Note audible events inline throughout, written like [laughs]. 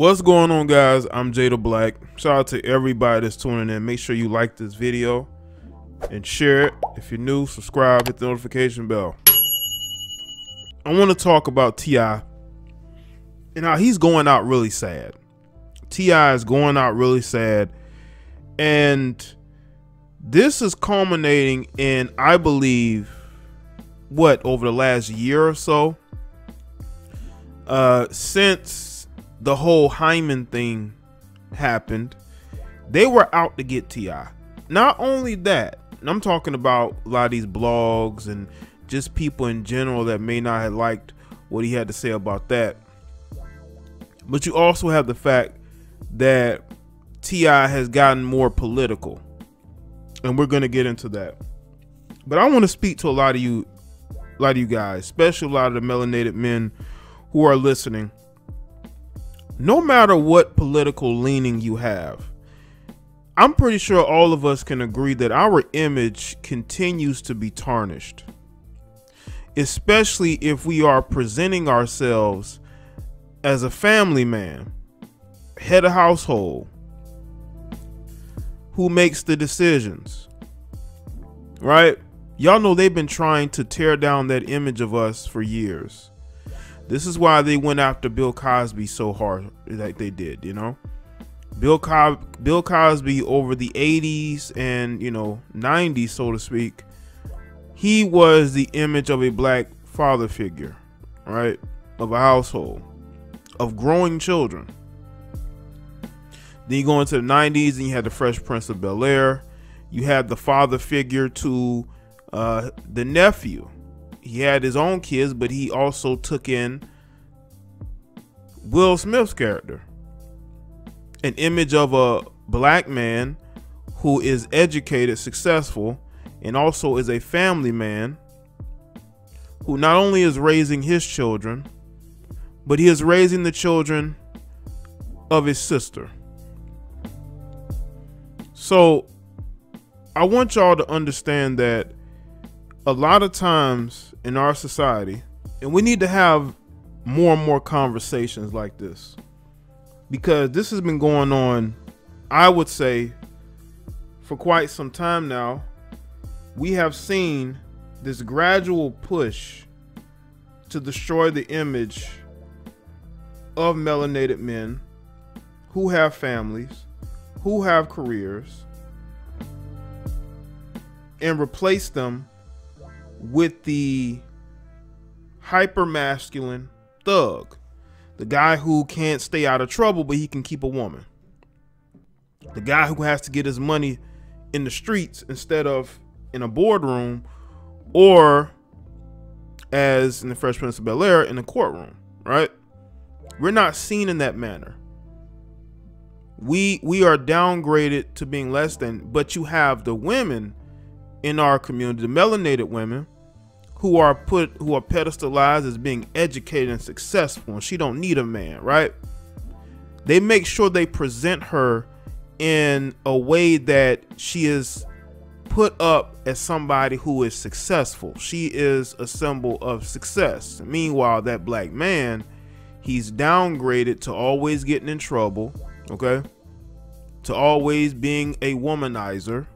What's going on, guys? I'm Jaye De Black. Shout out to everybody that's tuning in. Make sure you like this video and share it. If you're new, subscribe, hit the notification bell. I want to talk about T.I. and how he's going out really sad. T.I. is going out really sad. And this is culminating in, I believe, what, over the last year or so? Uh, since the whole hymen thing happened, they were out to get T.I. Not only that, I'm talking about a lot of these blogs and just people in general that may not have liked what he had to say about that. But you also have the fact that T.I. has gotten more political. And we're going to get into that. But I want to speak to a lot of you a lot of you guys, especially a lot of the melanated men who are listening no matter what political leaning you have, I'm pretty sure all of us can agree that our image continues to be tarnished, especially if we are presenting ourselves as a family man, head of household, who makes the decisions, right? Y'all know they've been trying to tear down that image of us for years. This is why they went after Bill Cosby so hard like they did, you know? Bill Bill Cosby over the 80s and, you know, 90s so to speak, he was the image of a black father figure, right? Of a household, of growing children. Then you go into the 90s and you had the Fresh Prince of Bel Air. You had the father figure to uh, the nephew, he had his own kids, but he also took in Will Smith's character. An image of a black man who is educated, successful, and also is a family man who not only is raising his children, but he is raising the children of his sister. So I want y'all to understand that a lot of times in our society, and we need to have more and more conversations like this because this has been going on, I would say, for quite some time now. We have seen this gradual push to destroy the image of melanated men who have families, who have careers, and replace them with the hyper masculine thug, the guy who can't stay out of trouble, but he can keep a woman, the guy who has to get his money in the streets instead of in a boardroom or as in the Fresh Prince of Bel Air in a courtroom, right? We're not seen in that manner. We we are downgraded to being less than, but you have the women in our community, the melanated women, who are put who are pedestalized as being educated and successful and she don't need a man right? They make sure they present her in a way that she is put up as somebody who is successful. She is a symbol of success. Meanwhile that black man he's downgraded to always getting in trouble okay? To always being a womanizer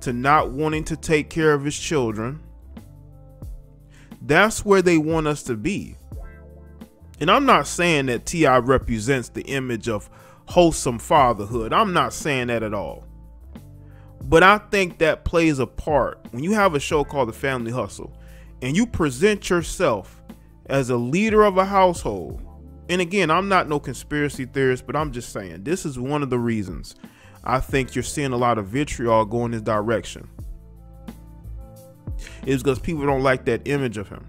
to not wanting to take care of his children that's where they want us to be. And I'm not saying that T.I. represents the image of wholesome fatherhood. I'm not saying that at all. But I think that plays a part when you have a show called The Family Hustle and you present yourself as a leader of a household. And again, I'm not no conspiracy theorist, but I'm just saying this is one of the reasons I think you're seeing a lot of vitriol go in this direction is because people don't like that image of him,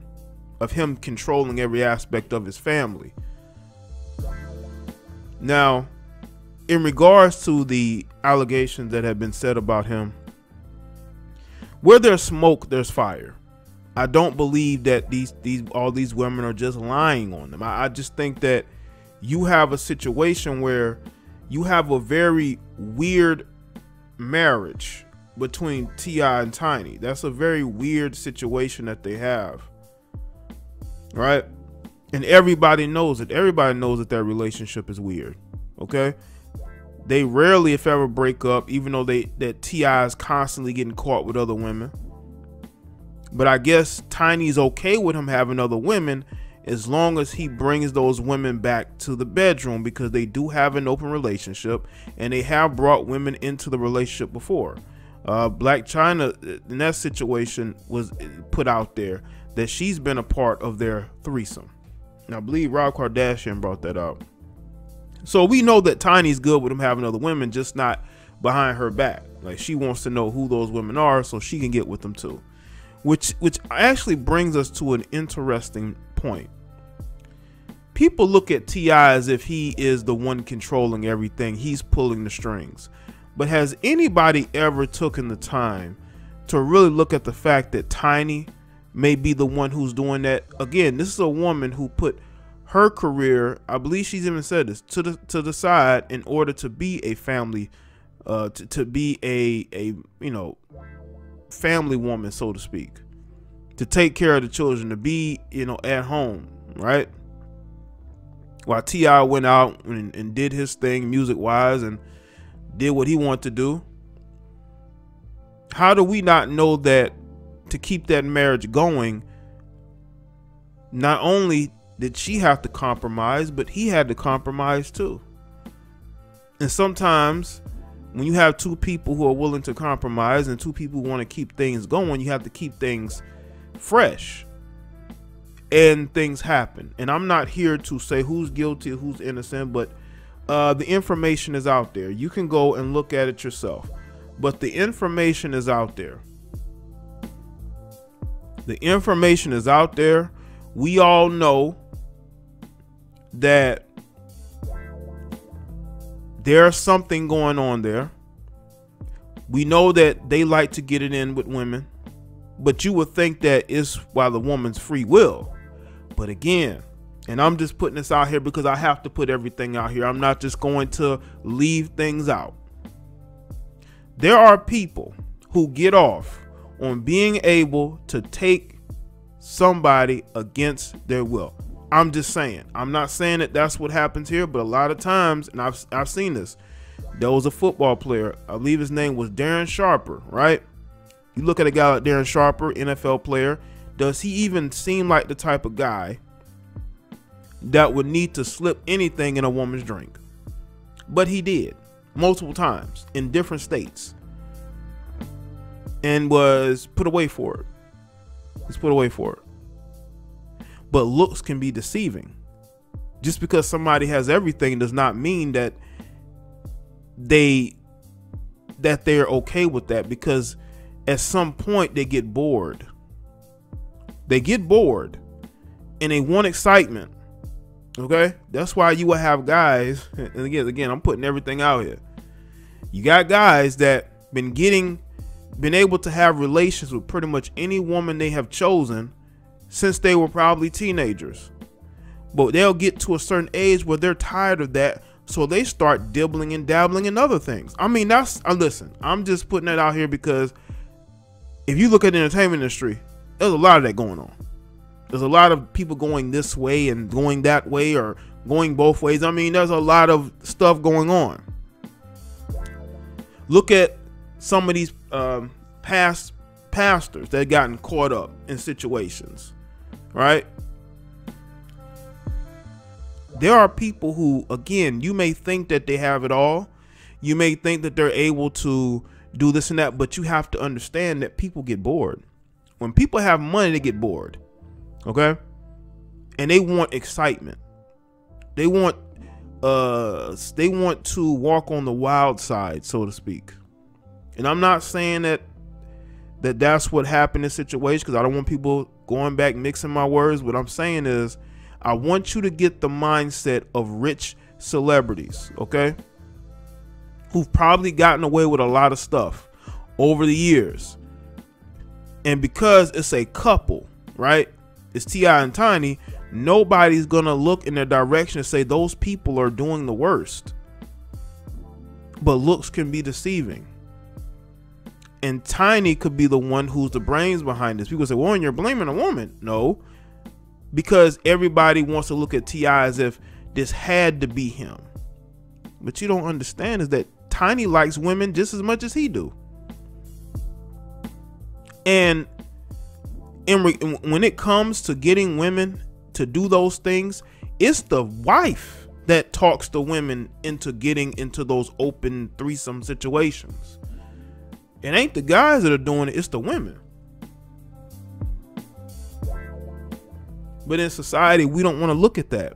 of him controlling every aspect of his family. Now, in regards to the allegations that have been said about him, where there's smoke, there's fire. I don't believe that these these all these women are just lying on them. I, I just think that you have a situation where you have a very weird marriage between T.I. and Tiny. That's a very weird situation that they have. Right? And everybody knows it. Everybody knows that their relationship is weird. Okay? They rarely, if ever, break up, even though they that T.I. is constantly getting caught with other women. But I guess Tiny's okay with him having other women as long as he brings those women back to the bedroom because they do have an open relationship and they have brought women into the relationship before. Uh, Blac Chyna in that situation was put out there that she's been a part of their threesome. And I believe Rob Kardashian brought that up. So we know that Tiny's good with him having other women, just not behind her back. Like she wants to know who those women are so she can get with them too. Which which actually brings us to an interesting point people look at T.I. as if he is the one controlling everything, he's pulling the strings. But has anybody ever taken the time to really look at the fact that Tiny may be the one who's doing that? Again, this is a woman who put her career, I believe she's even said this, to the to the side in order to be a family, uh, to, to be a a you know family woman, so to speak, to take care of the children, to be you know at home, right? While T.I. went out and, and did his thing music wise and did what he wanted to do. How do we not know that to keep that marriage going, not only did she have to compromise, but he had to compromise too. And sometimes when you have two people who are willing to compromise and two people who want to keep things going, you have to keep things fresh and things happen. And I'm not here to say who's guilty, who's innocent, but uh, the information is out there. You can go and look at it yourself. But the information is out there. The information is out there. We all know that there's something going on there. We know that they like to get it in with women, but you would think that it's by the woman's free will. But again, and I'm just putting this out here because I have to put everything out here. I'm not just going to leave things out. There are people who get off on being able to take somebody against their will. I'm just saying. I'm not saying that that's what happens here, but a lot of times, and I've I've seen this. There was a football player. I believe his name was Darren Sharper, right? You look at a guy like Darren Sharper, NFL player. Does he even seem like the type of guy that would need to slip anything in a woman's drink? But he did multiple times in different states and was put away for it. Was put away for it. But looks can be deceiving. Just because somebody has everything does not mean that they that they're okay with that because at some point they get bored they get bored and they want excitement. Okay? That's why you will have guys, and again, again, I'm putting everything out here. You got guys that been getting been able to have relations with pretty much any woman they have chosen since they were probably teenagers. But they'll get to a certain age where they're tired of that, so they start dibbling and dabbling in other things. I mean, that's uh, listen, I'm just putting that out here because if you look at the entertainment industry, there's a lot of that going on. There's a lot of people going this way and going that way or going both ways. I mean, there's a lot of stuff going on. Look at some of these um, past pastors that gotten caught up in situations, right? There are people who, again, you may think that they have it all. You may think that they're able to do this and that, but you have to understand that people get bored when people have money, they get bored. Okay? And they want excitement. They want uh they want to walk on the wild side, so to speak. And I'm not saying that that that's what happened in situation because I don't want people going back mixing my words. What I'm saying is I want you to get the mindset of rich celebrities, okay? Who've probably gotten away with a lot of stuff over the years. And because it's a couple, right? It's T.I. and Tiny, nobody's gonna look in their direction and say those people are doing the worst. But looks can be deceiving. And Tiny could be the one who's the brains behind this. People say, well, you're blaming a woman. No. because everybody wants to look at T.I. as if this had to be him. But you don't understand is that Tiny likes women just as much as he do. And in re- when it comes to getting women to do those things, it's the wife that talks the women into getting into those open threesome situations. It ain't the guys that are doing it, it's the women. But in society, we don't want to look at that.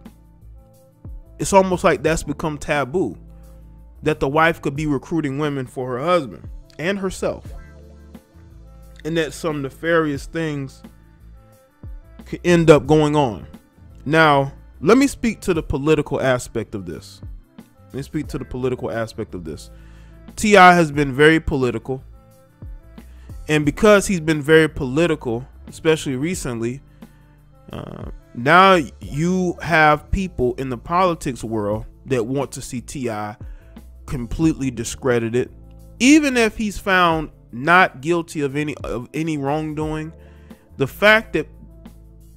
It's almost like that's become taboo that the wife could be recruiting women for her husband and herself. And that some nefarious things could end up going on. Now, let me speak to the political aspect of this. Let me speak to the political aspect of this. T.I. has been very political. And because he's been very political, especially recently, uh, now you have people in the politics world that want to see T.I. completely discredited, even if he's found not guilty of any of any wrongdoing. The fact that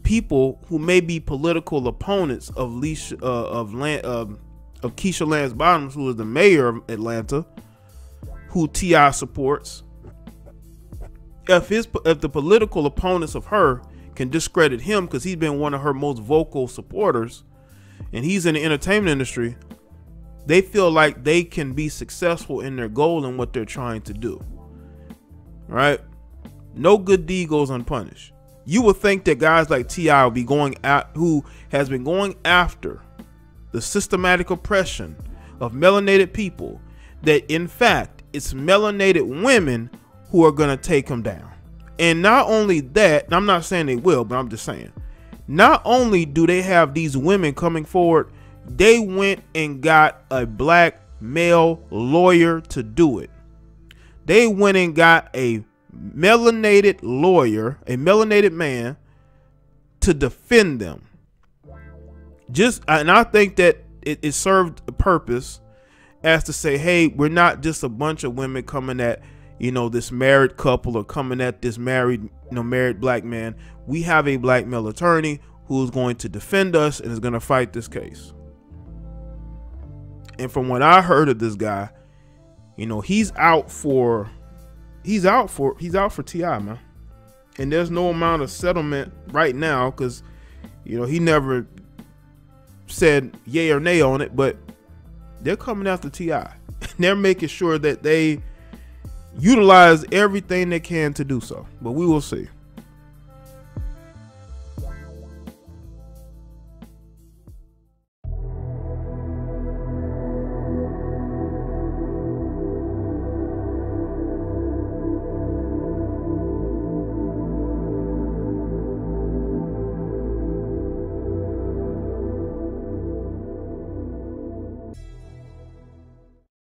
people who may be political opponents of Leisha, uh, of Land, uh, of Keisha Lance Bottoms, who is the mayor of Atlanta, who T.I. supports. If his if the political opponents of her can discredit him because he's been one of her most vocal supporters, and he's in the entertainment industry, they feel like they can be successful in their goal and what they're trying to do. Right? No good deed goes unpunished you would think that guys like T.I. will be going at who has been going after the systematic oppression of melanated people, that in fact it's melanated women who are gonna take him down. And not only that, I'm not saying they will, but I'm just saying, not only do they have these women coming forward, they went and got a black male lawyer to do it. They went and got a melanated lawyer, a melanated man, to defend them. Just and I think that it, it served a purpose as to say, hey, we're not just a bunch of women coming at you know this married couple or coming at this married you know married black man. We have a black male attorney who is going to defend us and is going to fight this case. And from what I heard of this guy, you know, he's out for he's out for he's out for T.I. man, and there's no amount of settlement right now because you know he never said yay or nay on it, but they're coming after T.I. [laughs] they're making sure that they utilize everything they can to do so. But we will see.